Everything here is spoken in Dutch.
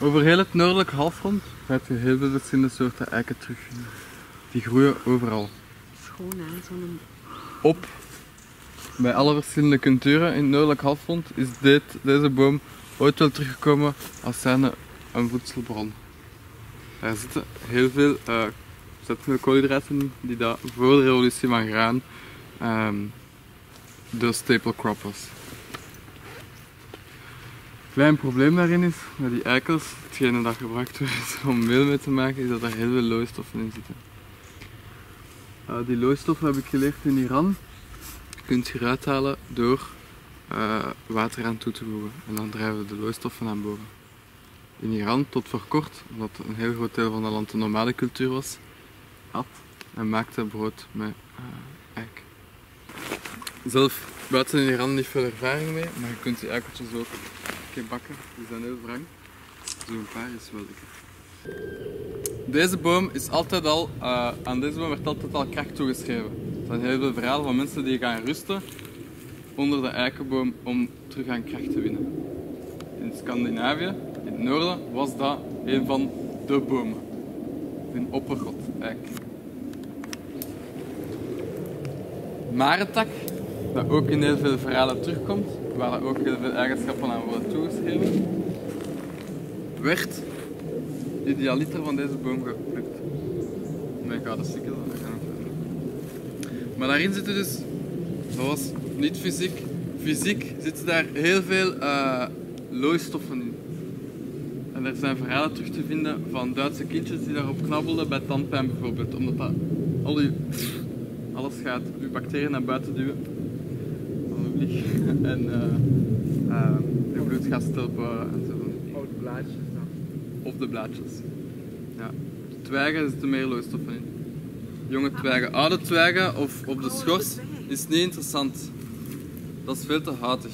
Over heel het noordelijke halfrond gaat je heel veel verschillende soorten eiken terugvinden. Die groeien overal. Schoon hè, zo'n... Op bij alle verschillende culturen in het noordelijk halfrond is dit, deze boom ooit wel teruggekomen als zijnde een voedselbron. Er zitten heel veel uh, zetmeel koolhydraten in die dat voor de revolutie van graan um, de staple crop was. Klein probleem daarin is, met die eikels, hetgene dat gebruikt wordt om meel mee te maken, is dat er heel veel looistoffen in zitten. Uh, die looistoffen heb ik geleerd in Iran. Je kunt je eruit halen door uh, water aan toe te voegen. En dan drijven de looistoffen naar boven. In Iran, tot voor kort, omdat een heel groot deel van het land een nomadencultuur was, at en maakte brood met uh, eik. Zelf buiten in Iran niet veel ervaring mee, maar je kunt die eikeltjes ook bakken. Die zijn heel wrang. Zo'n paar is wel lekker. Deze boom is altijd al, uh, aan deze boom werd altijd al kracht toegeschreven. Er zijn heel veel verhalen van mensen die gaan rusten onder de eikenboom om terug aan kracht te winnen. In Scandinavië, in het noorden, was dat een van de bomen. Een oppergod, eik. Marentak, dat ook in heel veel verhalen terugkomt, waar ook heel veel eigenschappen aan worden toegeschreven, werd idealiter van deze boom geplukt. Met gouden sikkel. Maar daarin zitten dus, dat was niet fysiek, fysiek zitten daar heel veel uh, looistoffen in. En er zijn verhalen terug te vinden van Duitse kindjes die daarop knabbelden bij tandpijn bijvoorbeeld, omdat dat al uw, alles gaat, uw bacteriën naar buiten duwen en uh, uh, de bloedgasstelpen en zo. Of de blaadjes dan. Of de blaadjes. Ja. De twijgen zitten meer looistoffen in. Jonge twijgen. Oude twijgen of op de schors is niet interessant. Dat is veel te houtig.